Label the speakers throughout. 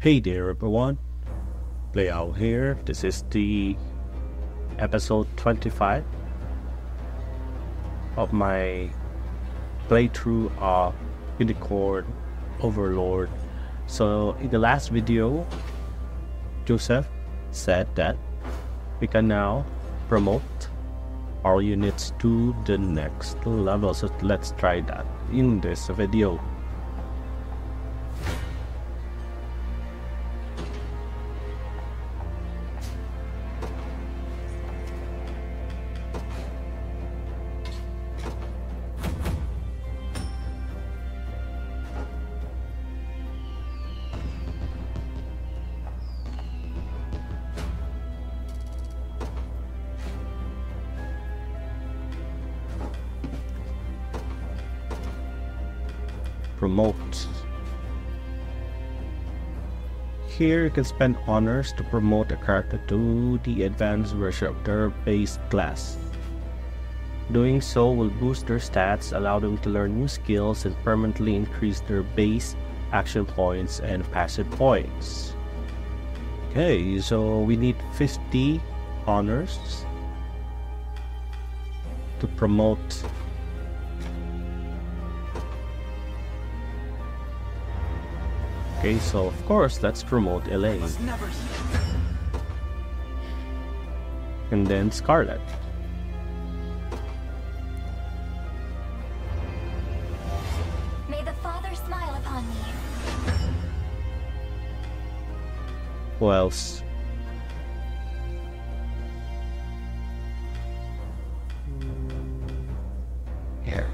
Speaker 1: Hey there everyone, Playout here. This is the episode 25 of my playthrough of Unicorn Overlord. So in the last video, Josef said that we can now promote our units to the next level. So let's try that in this video. Here you can spend honors to promote a character to the advanced version of their base class. Doing so will boost their stats, allow them to learn new skills, and permanently increase their base action points and passive points. Okay, so we need 50 honors to promote Okay, so of course, let's promote Alain. And then Scarlett.
Speaker 2: May the Father smile upon me.
Speaker 1: Who else? Here.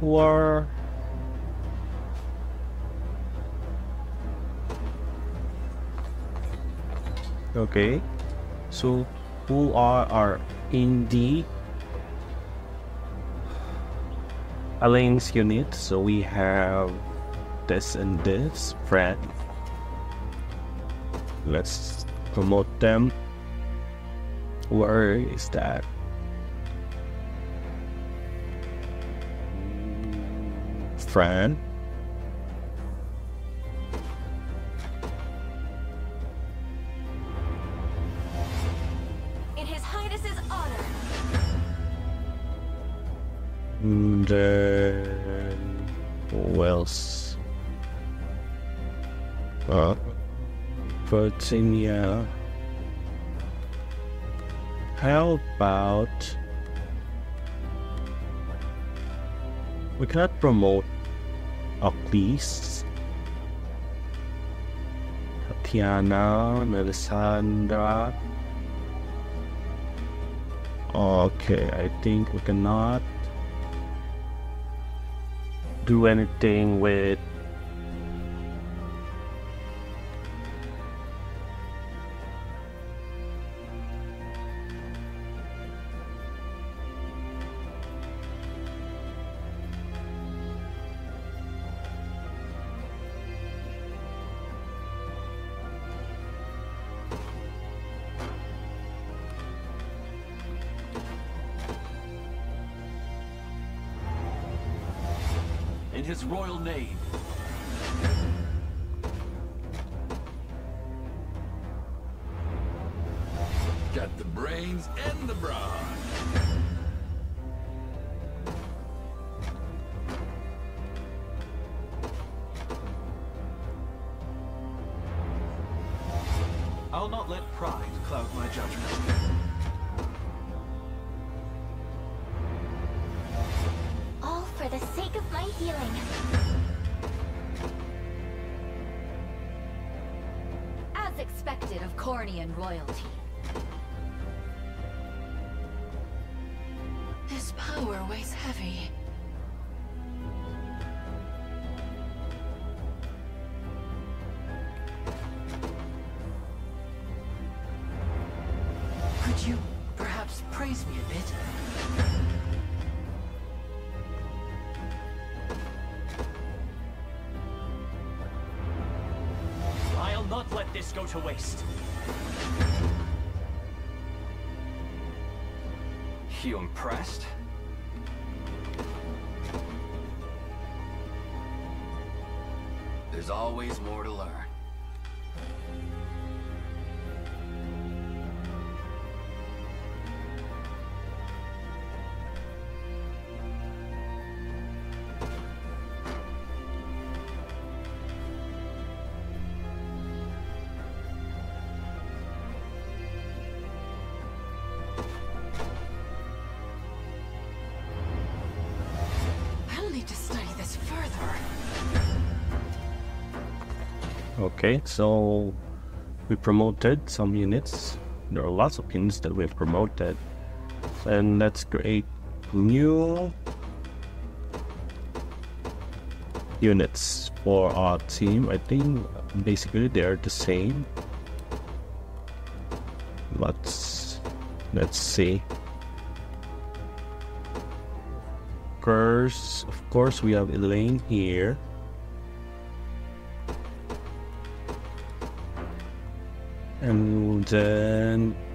Speaker 1: Who are Okay. So who are our in the Alain's unit? So we have this and this friend. Let's promote them. Where is that? Friend. Virginia. Uh, how about we cannot promote Ochlys, Tatiana, Melisandre. Okay, I think we cannot do anything with
Speaker 3: heavy. Could you perhaps praise me a bit?
Speaker 4: I'll not let this go to waste.
Speaker 5: You impressed?
Speaker 6: Always more to learn.
Speaker 1: Okay, so we promoted some units. There are lots of units that we've promoted. And let's create new units for our team. I think basically they're the same. Let's let's see. Curse, of course, we have Alain here. And then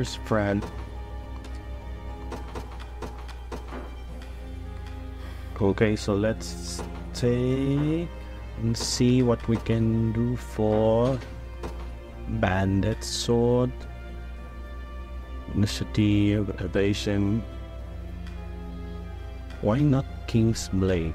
Speaker 1: where's Fran? Okay, so let's take and see what we can do for bandit sword, initiative, evasion. Why not King's Blade?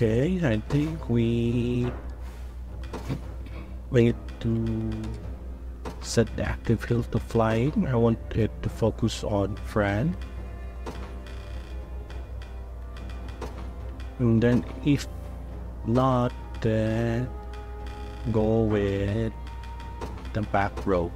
Speaker 1: Okay, I think we need to set the active hill to flying. I want it to focus on Fran. And then if not, then go with the back row.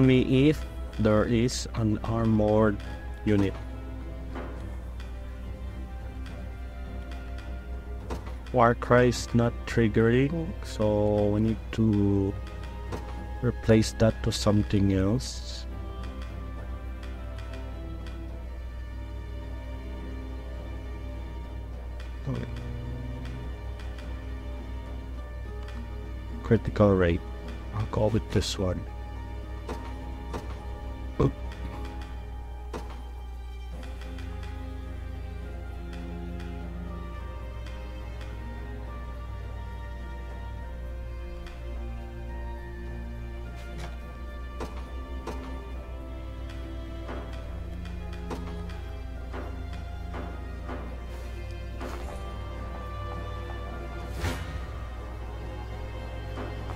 Speaker 1: Only if there is an armored unit. Warcry is not triggering, so we need to replace that to something else. Critical rate. I'll go with this one.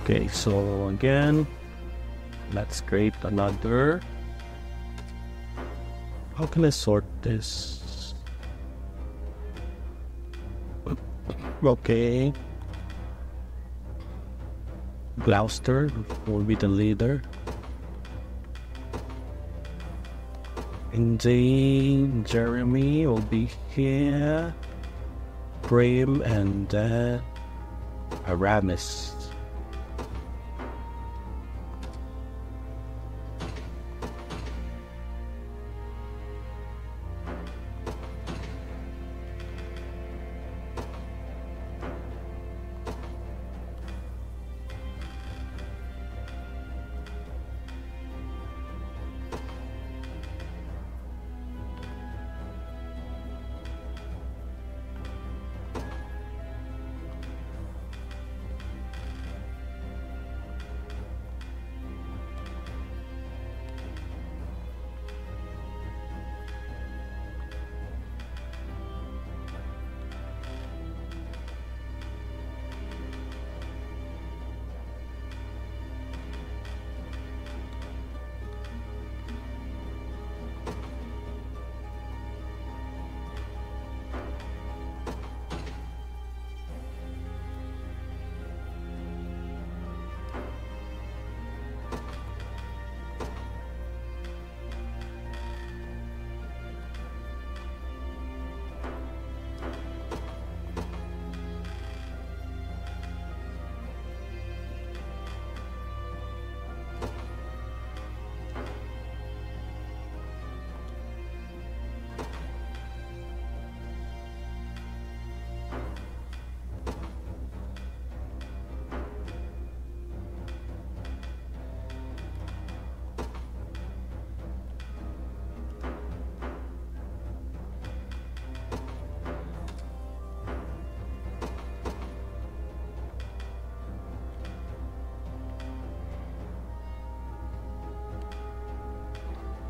Speaker 1: Okay, so again, let's create another. How can I sort this? Okay. Gloucester will be the leader. And then Jeremy will be here. Graham and then Aramis.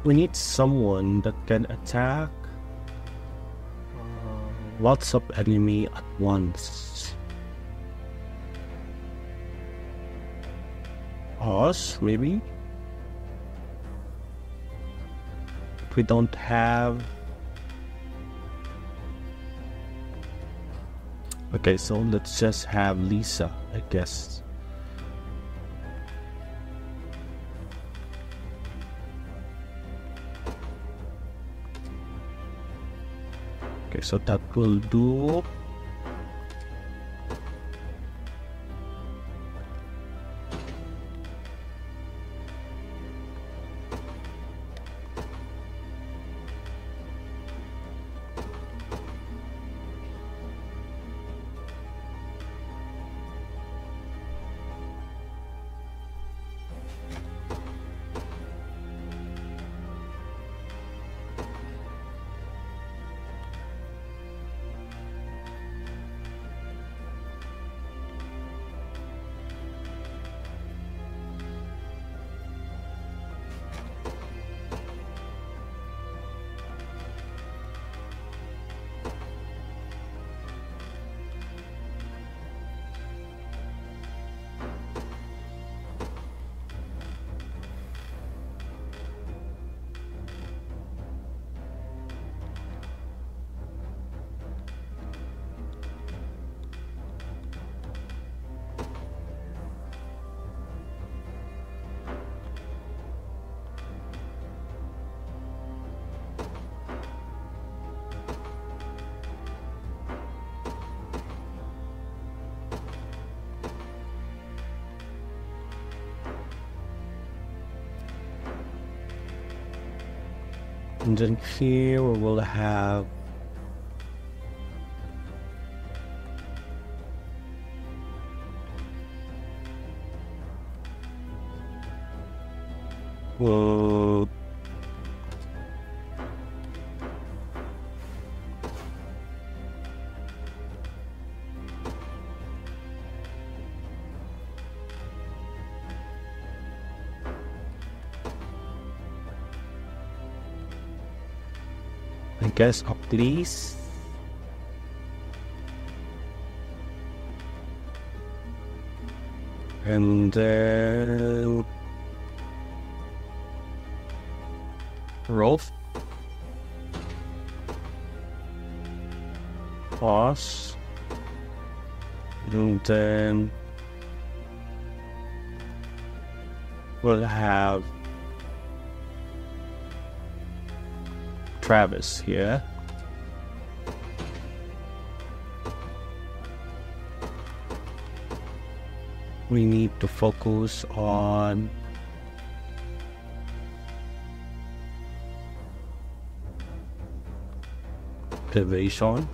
Speaker 1: We need someone that can attack uh, lots of enemy at once. Us, maybe? We don't have... Okay, so let's just have Lisa, I guess. Okay, so that will do. And then here we will have well, Guess up these. And then Rolf. Pause. And then we'll have Travis here. We need to focus on activation.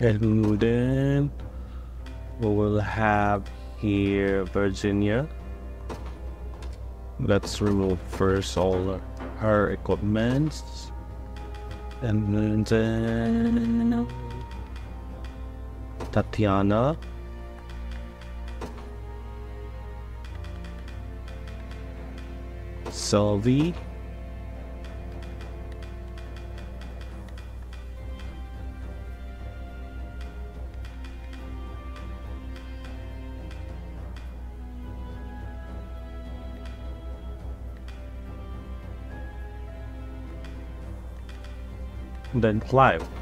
Speaker 1: And then we will have here Virginia. Let's remove first all her equipments. And then Tatiana. Sylvie. Then Clive.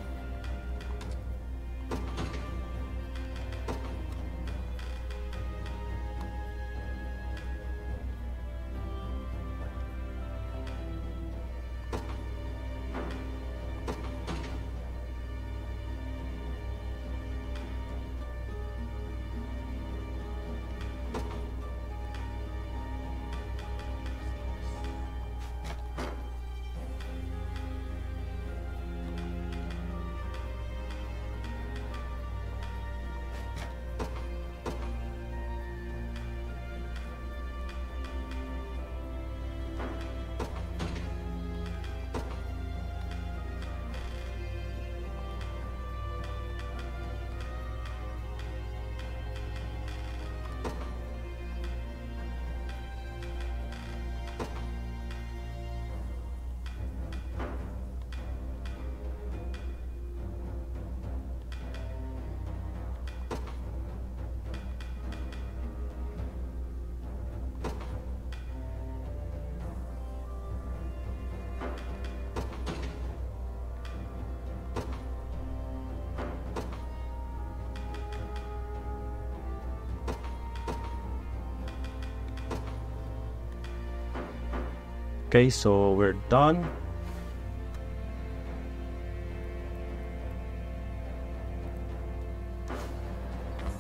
Speaker 1: Okay, so we're done.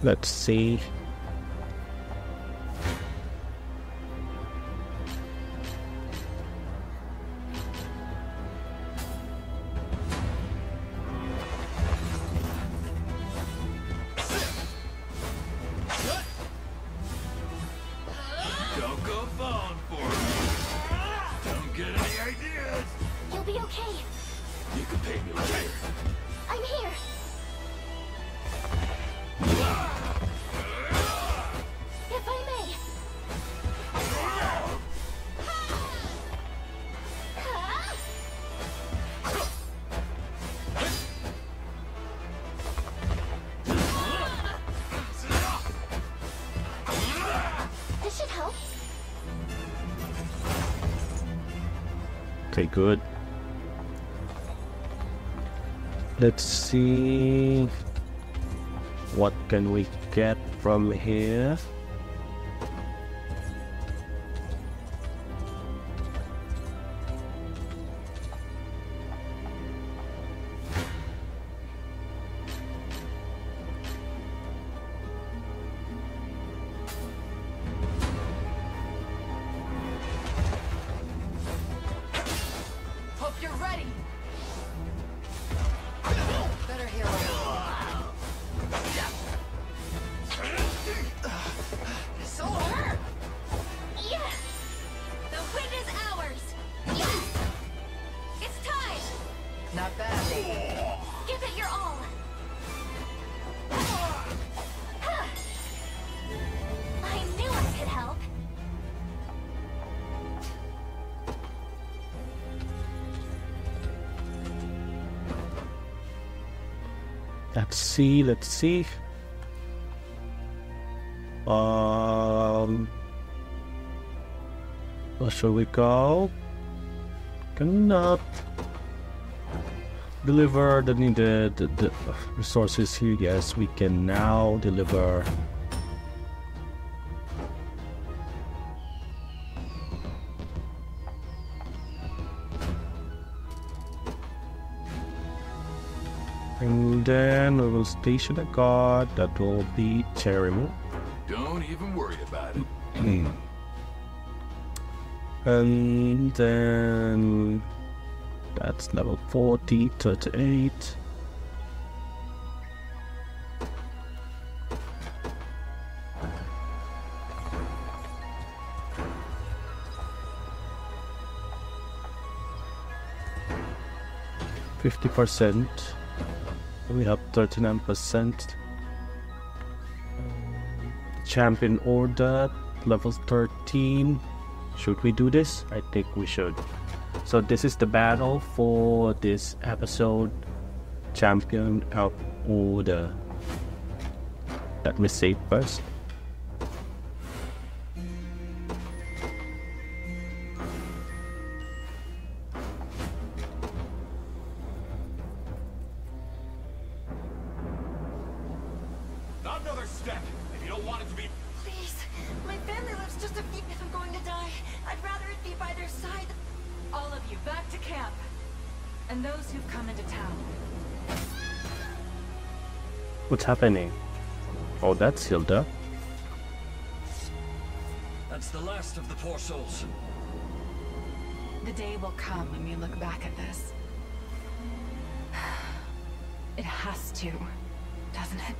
Speaker 1: Let's see.
Speaker 2: Okay,
Speaker 1: good. Let's see what can we get from here. Let's see, let's see. Um, where should we go? Cannot deliver the needed the resources here. Yes, we can now deliver. Then we will station a guard that will be Cherimo.
Speaker 6: Don't even worry about it. Hmm.
Speaker 1: And then that's level 40, 38. Fifty percent. We have thirty-nine percent. Champion order level thirteen. Should we do this? I think we should. So this is the battle for this episode. Champion of Order. Let me save first.
Speaker 6: If you don't want it to be
Speaker 2: Please, my family lives just a few. If I'm going to die, I'd rather it be by their side.
Speaker 3: All of you back to camp. And those who've come into town.
Speaker 1: What's happening? Oh, that's Hilda.
Speaker 5: That's the last of the poor souls.
Speaker 3: The day will come when we look back at this. It has to, doesn't it?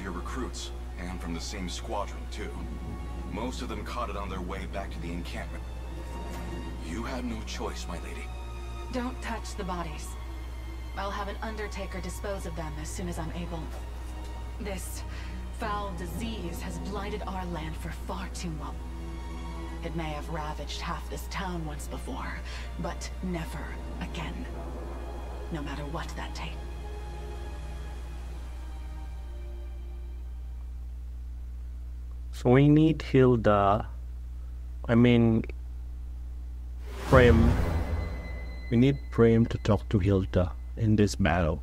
Speaker 7: Of your recruits, and from the same squadron, too. Most of them caught it on their way back to the encampment. You had no choice, my lady.
Speaker 3: Don't touch the bodies. I'll have an undertaker dispose of them as soon as I'm able. This foul disease has blighted our land for far too long. It may have ravaged half this town once before, but never again. No matter what that takes.
Speaker 1: So we need Hilda. I mean, Prem. We need Prem to talk to Hilda in this battle.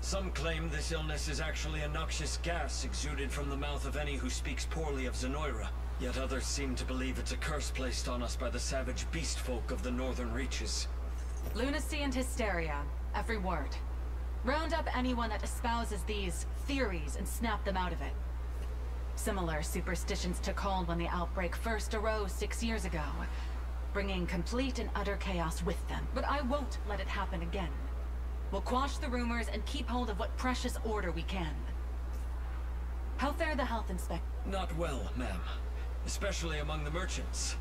Speaker 5: Some claim this illness is actually a noxious gas exuded from the mouth of any who speaks poorly of Zenoira. Yet others seem to believe it's a curse placed on us by the savage beast folk of the northern reaches.
Speaker 3: Lunacy and hysteria. Every word. Round up anyone that espouses these theories and snap them out of it. Similar superstitions took hold when the outbreak first arose six years ago, bringing complete and utter chaos with them. But I won't let it happen again. We'll quash the rumors and keep hold of what precious order we can. How fare the health inspector?
Speaker 5: Not well, ma'am. Especially among the merchants.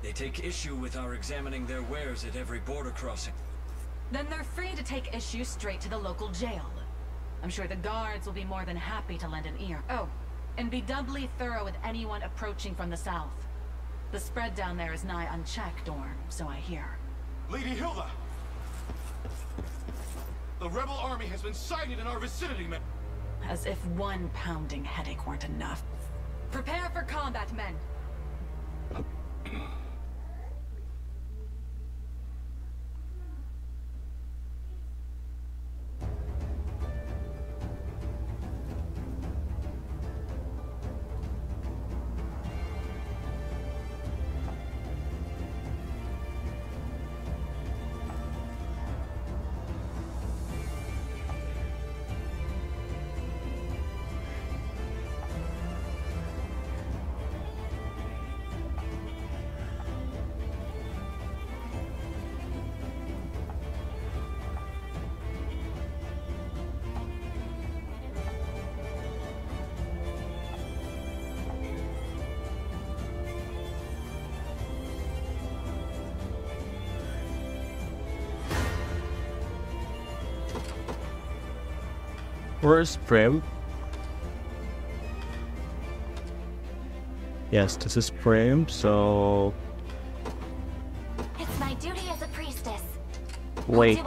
Speaker 5: They take issue with our examining their wares at every border crossing.
Speaker 3: Then they're free to take issue straight to the local jail. I'm sure the guards will be more than happy to lend an ear. Oh, and be doubly thorough with anyone approaching from the south. The spread down there is nigh unchecked, Dorn, so I hear.
Speaker 6: Lady Hilda! The rebel army has been sighted in our vicinity, men!
Speaker 3: As if one pounding headache weren't enough. Prepare for combat, men!
Speaker 1: Where's Prim? Yes, this is Prim, so
Speaker 2: It's my duty as a priestess.
Speaker 1: wait.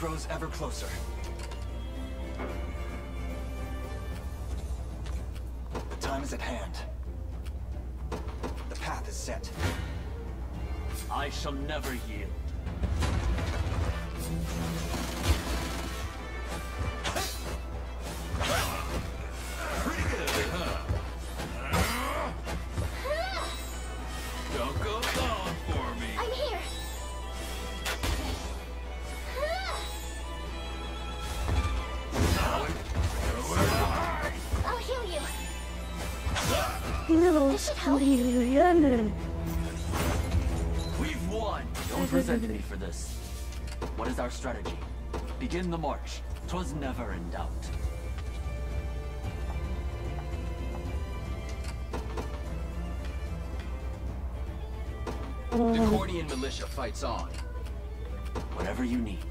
Speaker 4: Grows ever closer. The time is at hand. The path is set. I shall never yield. We've won! Don't resent me for this. What is our strategy? Begin the march. Twas never in doubt.
Speaker 8: The Cornian militia fights on.
Speaker 4: Whatever you need.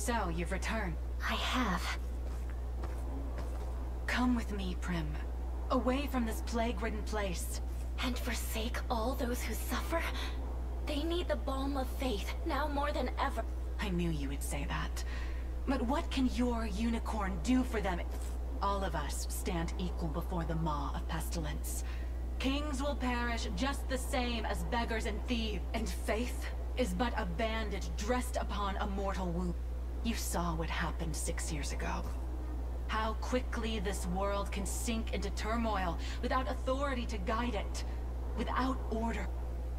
Speaker 3: So, you've returned.
Speaker 2: I have.
Speaker 3: Come with me, Prim. Away from this plague-ridden place.
Speaker 2: And forsake all those who suffer? They need the balm of faith, now more than ever.
Speaker 3: I knew you would say that. But what can your unicorn do for them? If all of us stand equal before the maw of pestilence. Kings will perish just the same as beggars and thieves, and faith is but a bandage dressed upon a mortal wound. You saw what happened six years ago. How quickly this world can sink into turmoil without authority to guide it, without order.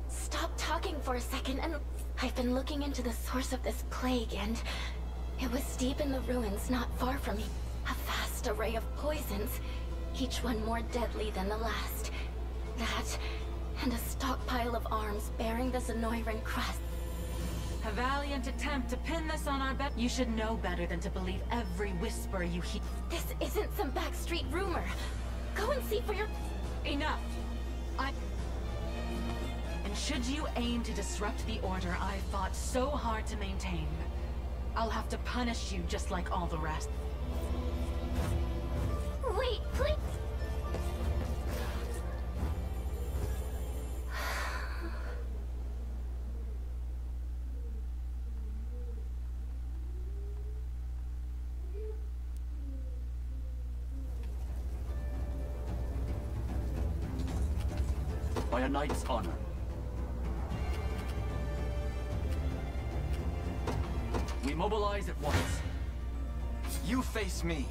Speaker 9: Stop talking for a second and... I've been looking into the source of this plague and... It was deep in the ruins not far from me. A vast array of poisons, each one more deadly than the last. That, and a stockpile of arms bearing the Zenoiran crest.
Speaker 3: A valiant attempt to pin this on our bet. You should know better than to believe every whisper you hear.
Speaker 9: This isn't some backstreet rumor. Go and see for your...
Speaker 3: Enough! I... And should you aim to disrupt the order I fought so hard to maintain, I'll have to punish you just like all the rest.
Speaker 9: Wait, please!
Speaker 4: By a knight's honor. We mobilize at once.
Speaker 8: You face me.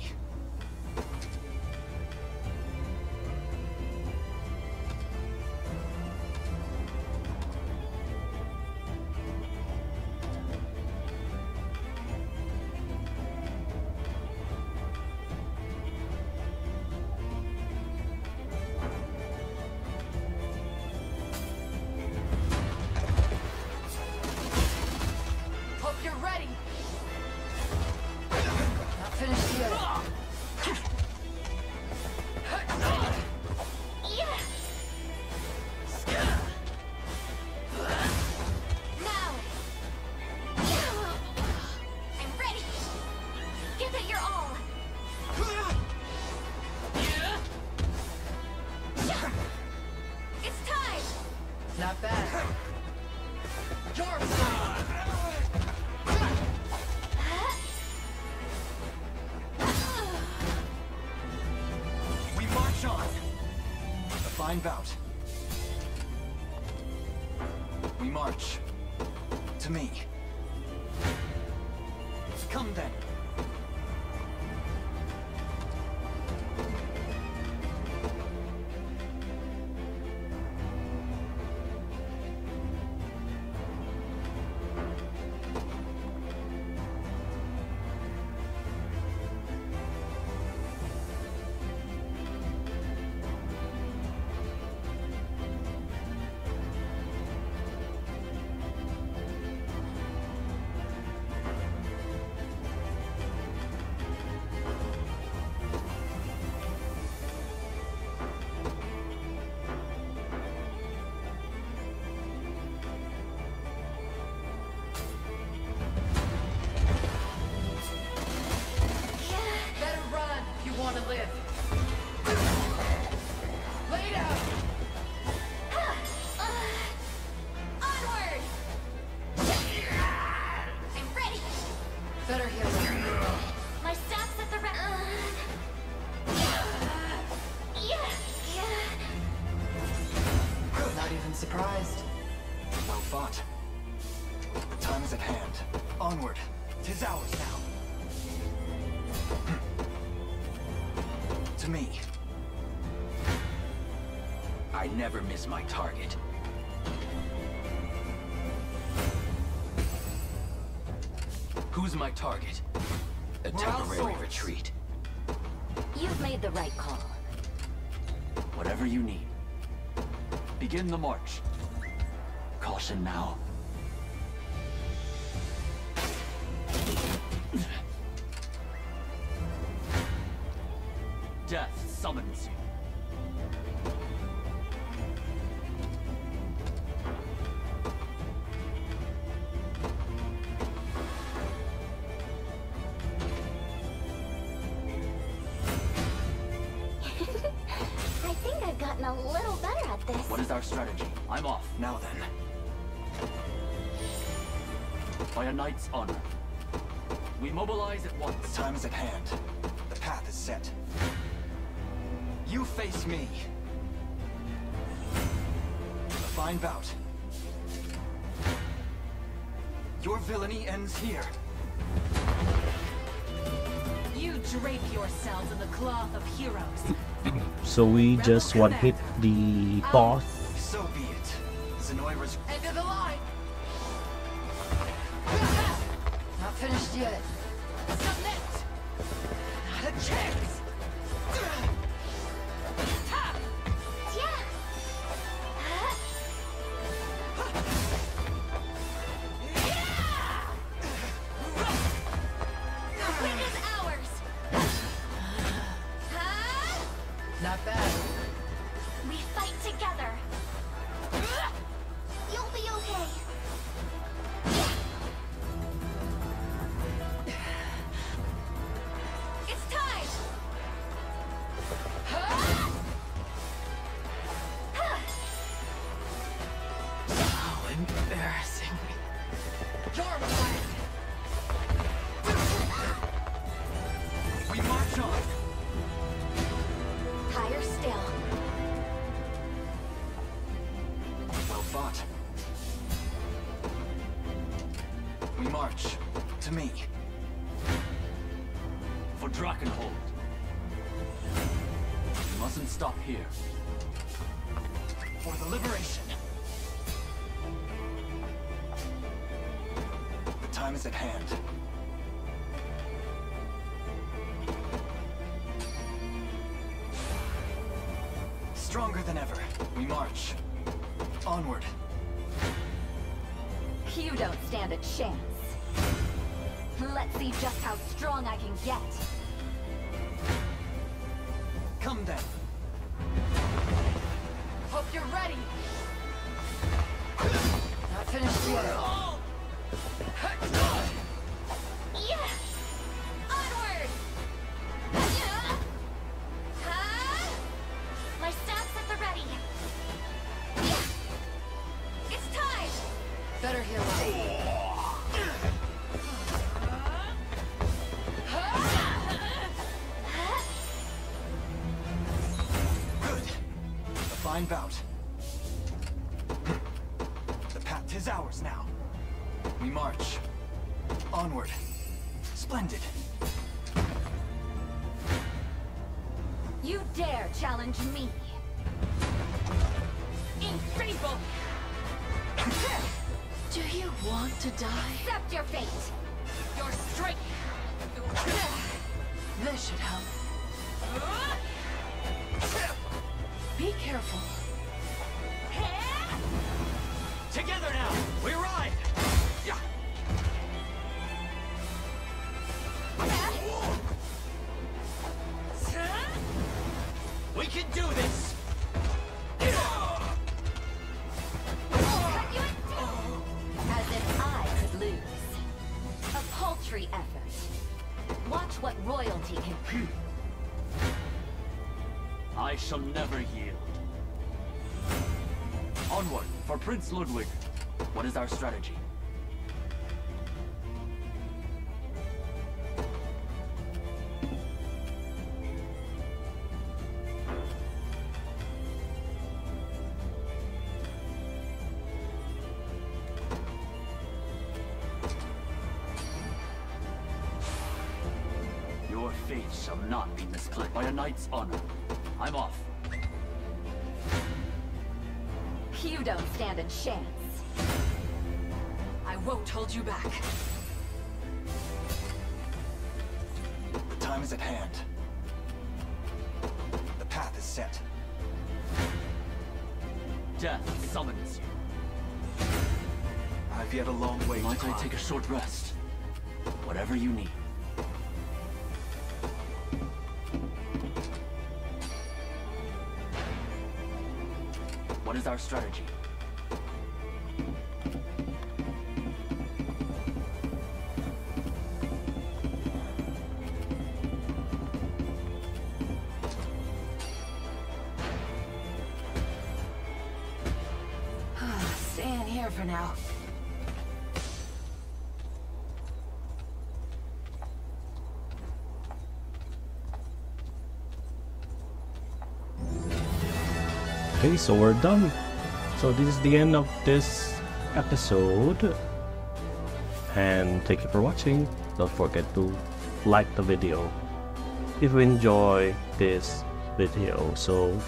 Speaker 8: We march. To me. Come then.
Speaker 4: Never miss my target. Who's my target? A temporary retreat.
Speaker 9: You've made the right call.
Speaker 4: Whatever you need. Begin the march. Caution now. Mobilize at once.
Speaker 8: Time is at hand. The path is set. You face me. A fine bout. Your villainy ends here.
Speaker 3: You drape yourselves in the cloth of heroes.
Speaker 1: So we just one hit the um, boss.
Speaker 8: So be it. Zenoira's
Speaker 3: End of the line!
Speaker 2: Not finished yet.
Speaker 9: Is
Speaker 8: at hand. Stronger than ever. We march. Onward.
Speaker 9: You don't stand a chance. Let's see just how strong I can get.
Speaker 8: Come then.
Speaker 3: Hope you're ready!
Speaker 2: Not finished yet.
Speaker 9: Me? Infable!
Speaker 3: Do you want to die?
Speaker 9: Accept your fate!
Speaker 4: Onward, for Prince Ludwig. What is our strategy? Your fate shall not be misplaced by a knight's honor.
Speaker 9: A chance.
Speaker 3: I won't hold you back.
Speaker 8: The time is at hand. The path is set.
Speaker 4: Death summons you.
Speaker 8: I've yet a long way to
Speaker 4: Might I take a short rest? Whatever you need. What is our strategy?
Speaker 1: So we're done. So this is the end of this episode. And thank you for watching. Don't forget to like the video if you enjoy this video. So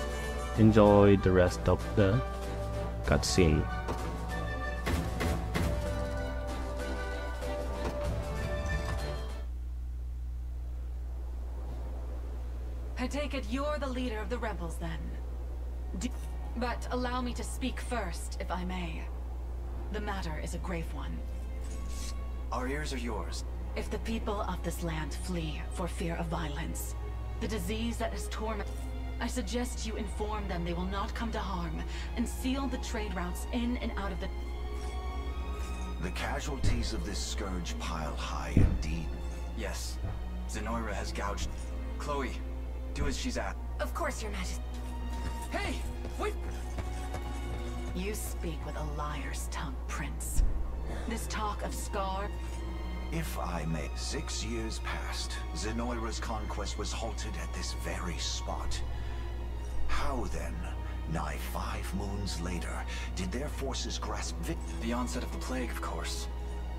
Speaker 1: enjoy the rest of the cutscene.
Speaker 3: I take it you're the leader of the rebels then. Do but allow me to speak first, if I may. The matter is a grave one.
Speaker 8: Our ears are yours.
Speaker 3: If the people of this land flee for fear of violence, the disease that has tormented... I suggest you inform them they will not come to harm, and seal the trade routes in and out of the...
Speaker 10: The casualties of this scourge pile high indeed.
Speaker 8: Yes. Zenoira has gouged. Chloe, do as she's asked.
Speaker 2: Of course, Your Majesty.
Speaker 8: Hey! Wait!
Speaker 3: You speak with a liar's tongue, Prince. This talk of Scar...
Speaker 10: If I may, six years passed. Zenoira's conquest was halted at this very spot. How then, nigh five moons later, did their forces grasp vic-
Speaker 8: The onset of the plague, of course.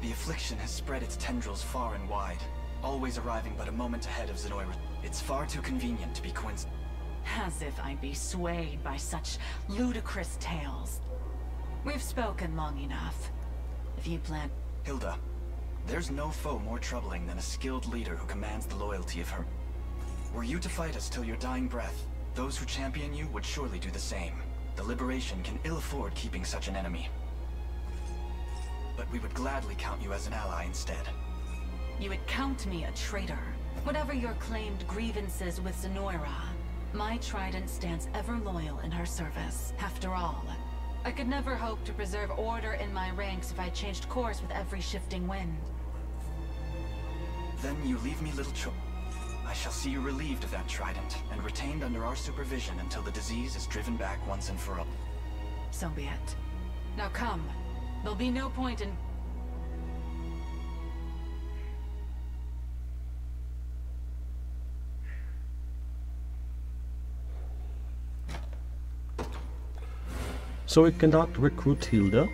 Speaker 8: The affliction has spread its tendrils far and wide, always arriving but a moment ahead of Zenoira. It's far too convenient to be coincident.
Speaker 3: As if I'd be swayed by such ludicrous tales. We've spoken long enough. If you plan...
Speaker 8: Hilda, there's no foe more troubling than a skilled leader who commands the loyalty of her. Were you to fight us till your dying breath, those who champion you would surely do the same. The Liberation can ill afford keeping such an enemy. But we would gladly count you as an ally instead.
Speaker 3: You would count me a traitor. Whatever your claimed grievances with Zenoira, my trident stands ever loyal in her service. After all, I could never hope to preserve order in my ranks if I changed course with every shifting wind.
Speaker 8: Then you leave me little choice. I shall see you relieved of that trident, and retained under our supervision until the disease is driven back once and for all.
Speaker 3: So be it. Now come. There'll be no point in...
Speaker 1: So we cannot recruit Hilda